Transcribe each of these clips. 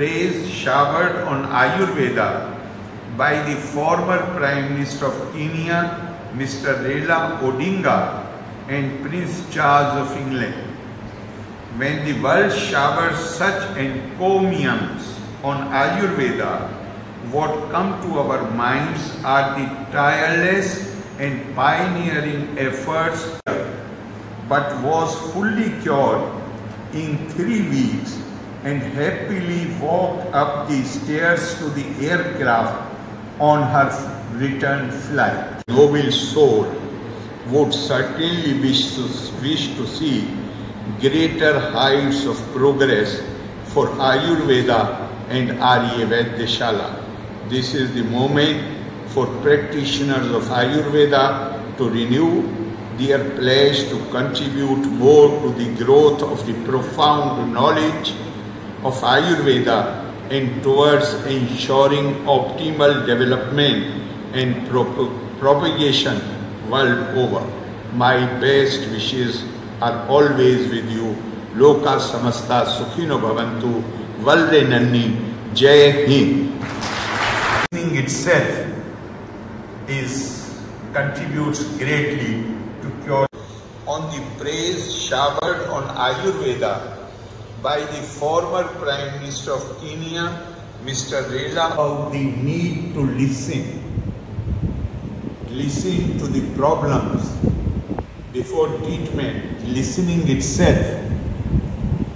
praise showered on Ayurveda by the former Prime Minister of Kenya, Mr. Raila Odinga, and Prince Charles of England. When the world showers such encomiums on Ayurveda, what come to our minds are the tireless and pioneering efforts, but was fully cured in three weeks and happily walked up the stairs to the aircraft on her return flight. Noble soul would certainly wish to, wish to see greater heights of progress for Ayurveda and Arya Vaidya Sala. This is the moment for practitioners of Ayurveda to renew their pledge to contribute more to the growth of the profound knowledge of Ayurveda and towards ensuring optimal development and prop- propagation world over. My best wishes are always with you. Loka Samasta Sukhino Bhavantu Valde Nanni Jai Hind. Listening itself is contributes greatly to cure on the praise showered on Ayurveda by the former Prime Minister of Kenya, Mr. Raila, about the need to listen. Listen to the problems before treatment. Listening itself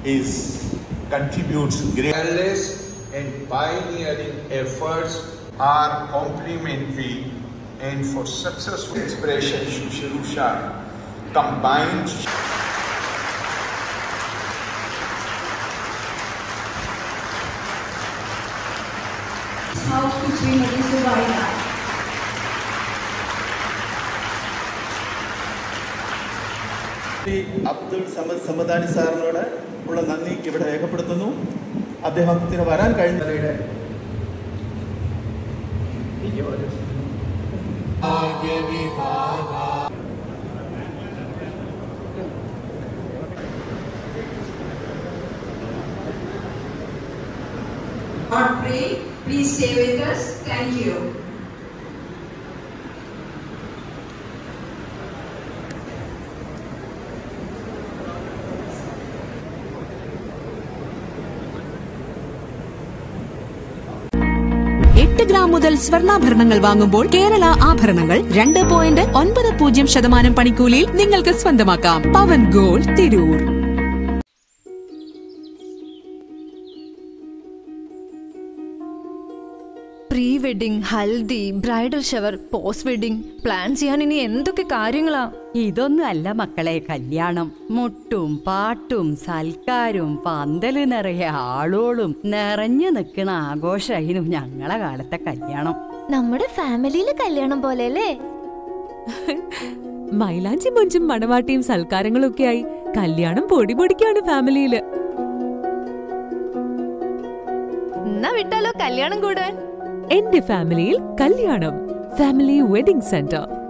is contributes greatness and pioneering efforts are complementary and for successful expression Shushrusha combined house to Srimati Subaida. Shri Abdul Samad Samadani സാറിനോട് ഉള്ള നന്ദി ഇവിടെ രേഖപ്പെടുത്തുന്നു അദ്ദേഹത്തിന് വരാൻ കഴിഞ്ഞ God pray, please stay with us. Thank you. Gram മുതൽ സ്വർണാഭരണങ്ങൾ വാങ്ങുമ്പോൾ കേരള ആഭരണങ്ങൾ രണ്ട് പോയിന്റ് ഒൻപത് പൂജ്യം ശതമാനം പണിക്കൂലിയിൽ നിങ്ങൾക്ക് സ്വന്തമാക്കാം പവൻ gold Tirur wedding haldi bridal shower post wedding plan ചെയ്യാൻ ഇനി എന്തൊക്കെ കാര്യങ്ങളാ? ഇതൊന്നും അല്ല മക്കളെ കല്യാണം. മുട്ടും പാട്ടും സൽക്കാരും പന്തൽ നിറയെ ആളോളും നിറഞ്ഞു നിൽക്കുന്ന ആഘോഷമായിരുന്നു ഞങ്ങളെ കാലത്തെ കല്യാണം. നമ്മുടെ ഫാമിലിയിലെ കല്യാണം പോലെ അല്ലേ മൈലാഞ്ചി മൊഞ്ചും മണവാട്ടിയും സൽക്കാരങ്ങളും ഒക്കെ ആയി കല്യാണം പൊടി പൊടിക്കാണ് ഫാമിലിയിൽ. എന്നാ വിട്ടാലോ കല്യാണം കൂടാൻ? എന്റെ ഫാമിലിയിൽ കല്യാണം. Family wedding centre.